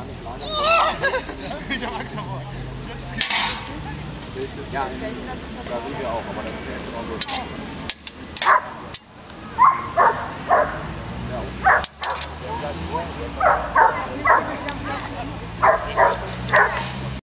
gar nicht lagern. Ich hab Angst davor. Ja, da sind wir auch, aber das ist erst im August. Ja.